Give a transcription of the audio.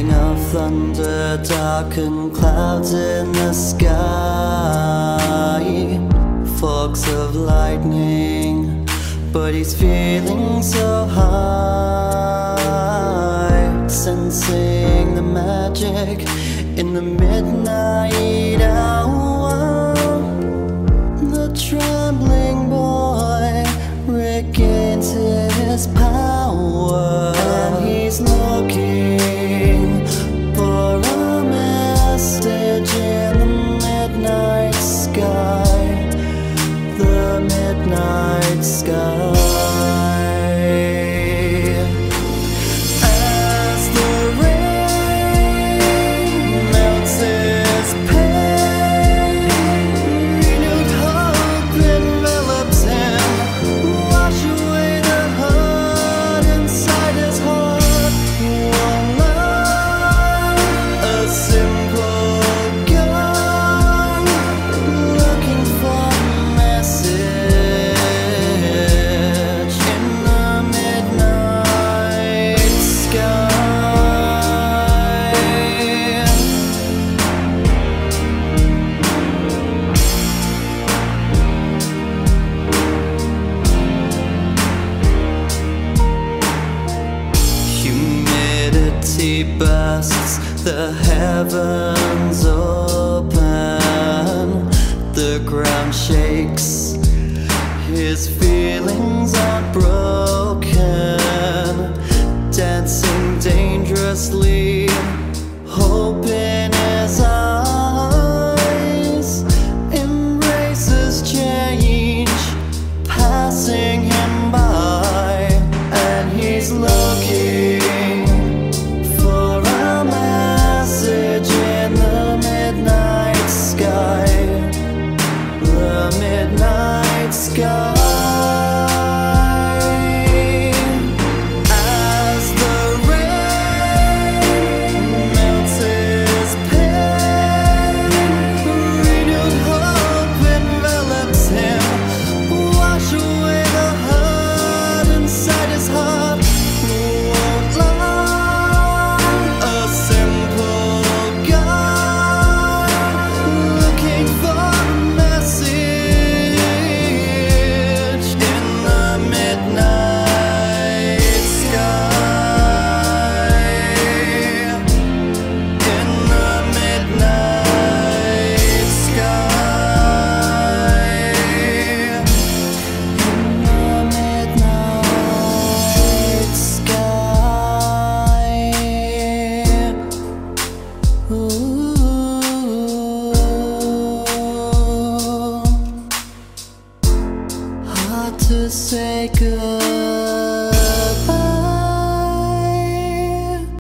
ring of thunder Darkened clouds in the sky. Forks of lightning But he's feeling so high. Sensing the magic In the midnight He bursts, the heavens open, the ground shakes, his feelings are broken, dancing dangerously. hard to say goodbye.